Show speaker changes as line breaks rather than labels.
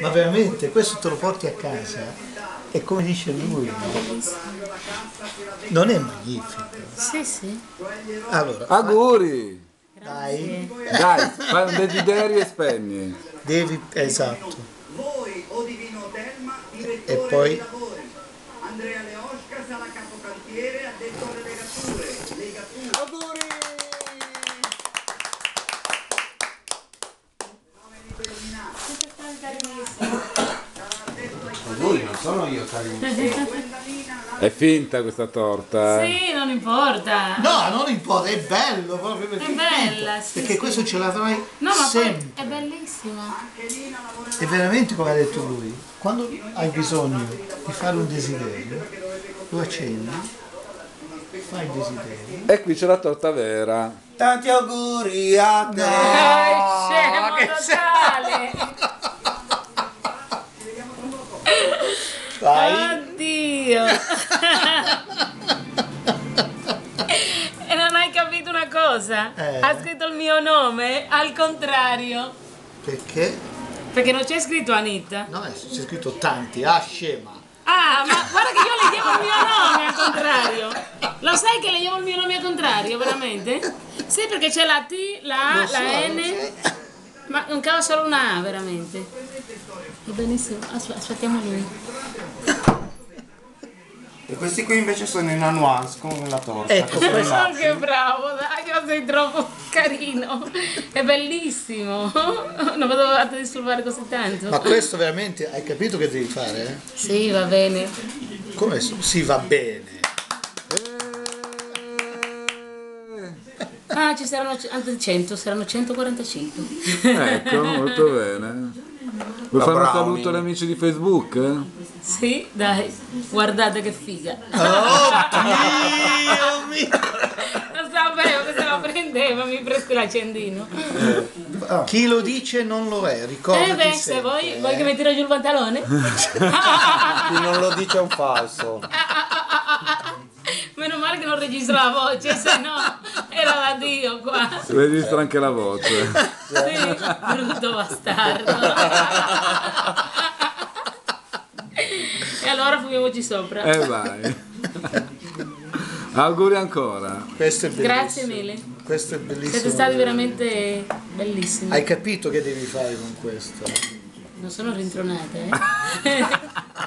Ma veramente, questo te lo porti a casa e come dice lui, non è magnifico.
Sì, sì.
Allora,
Auguri!
dai,
Dai, fai un desiderio e spegni.
devi, esatto.
Voi, o Divino Telma,
E
direttore
poi-
dei lavori. Andrea Leosca sarà capocantiere, addetto alle legature. Legature.
Lui non sono io carino.
È finta questa torta. eh?
Sì, non importa.
No, non importa, è bello proprio perché
È bella, sì,
Perché
sì.
questo ce l'avrai
No,
sempre.
è bellissima.
E veramente come ha detto lui, quando hai bisogno di fare un desiderio, lo accendi, fai il desiderio.
E qui c'è la torta vera.
Tanti auguri a te.
Dai, scemo
Fai.
Oddio. e non hai capito una cosa?
Eh.
Ha scritto il mio nome al contrario.
Perché?
Perché non c'è scritto Anita.
No, eh, c'è scritto tanti, ah scema.
Ah, ma guarda che io leggevo il mio nome al contrario. Lo sai che leggevo il mio nome al contrario, veramente? Sì, perché c'è la T, la A,
Lo
la
so,
N,
so.
Ma non cava solo una A, veramente. Va benissimo, Aspe- aspettiamo lui.
E questi qui invece sono in nuance con la torta.
Ecco,
Sono
questo-
là.
che bravo, dai, sei troppo carino. È bellissimo. Non vedo l'ora di disturbare così tanto.
Ma questo veramente hai capito che devi fare? eh?
Sì, va bene.
Come si va bene?
Ah, ci saranno anzi 100, saranno 145.
Ecco, molto bene. Vuoi fare un saluto agli amici di Facebook?
Sì, dai, guardate che figa.
Dio mio!
Lo sapevo che se la prendeva, mi presti l'accendino.
Chi lo dice non lo è, ricordati
Eh beh, se vuoi,
eh.
vuoi che mi tiro giù il pantalone?
Chi non lo dice è un falso.
Meno male che non registro la voce, se no era da Dio qua.
Si registra anche la voce.
Sì, brutto bastardo. E allora fumiamoci sopra.
E vai. Auguri ancora.
Questo è bellissimo.
Grazie mille.
Questo è bellissimo.
Siete stati veramente bellissimi.
Hai capito che devi fare con questo?
Non sono rintronate, eh?